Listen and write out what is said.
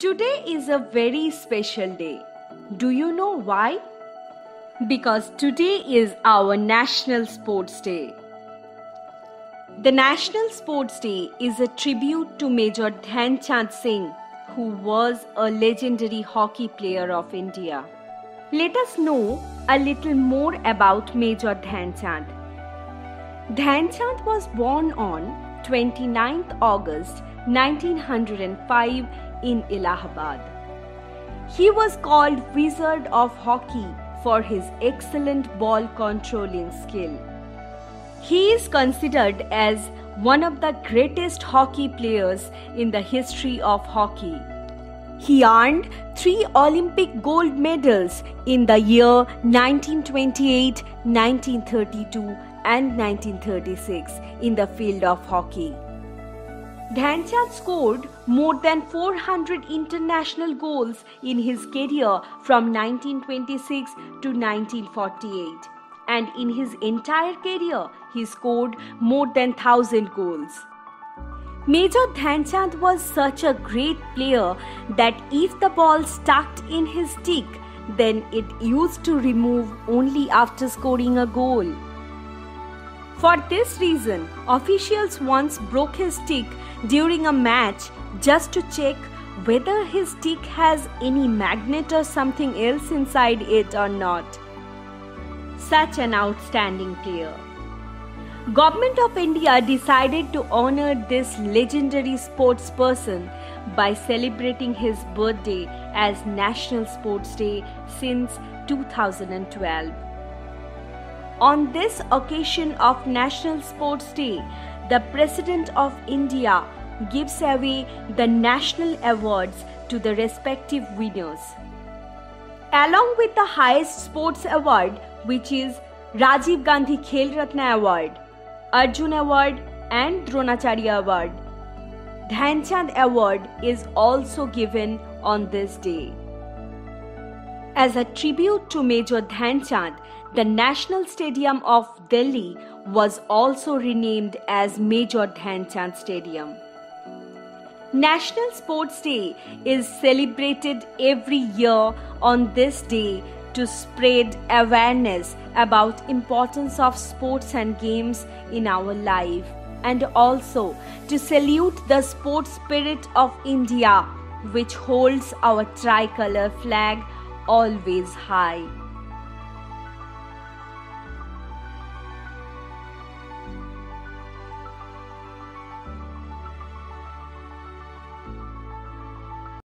Today is a very special day. Do you know why? Because today is our National Sports Day. The National Sports Day is a tribute to Major Dhyan Chand Singh, who was a legendary hockey player of India. Let us know a little more about Major Dhyan Chand. Dhyan Chand was born on 29th August 1905 in Allahabad. He was called Wizard of Hockey for his excellent ball controlling skill. He is considered as one of the greatest hockey players in the history of hockey. He earned three Olympic gold medals in the year 1928, 1932, and 1936 in the field of hockey. Dhyanchand scored more than 400 international goals in his career from 1926 to 1948 and in his entire career he scored more than 1000 goals. Major Dhyanchand was such a great player that if the ball stuck in his stick then it used to remove only after scoring a goal. For this reason, officials once broke his stick during a match just to check whether his stick has any magnet or something else inside it or not. Such an outstanding player. Government of India decided to honor this legendary sports person by celebrating his birthday as National Sports Day since 2012. On this occasion of National Sports Day, the President of India gives away the national awards to the respective winners. Along with the highest sports award, which is Rajiv Gandhi Khel Ratna Award, Arjun Award, and Dronacharya Award, Dhyanchand Award is also given on this day. As a tribute to Major Dhyanchand, the National Stadium of Delhi was also renamed as Major Dhyanchand Stadium. National Sports Day is celebrated every year on this day to spread awareness about importance of sports and games in our life and also to salute the sports spirit of India which holds our tricolor flag always high.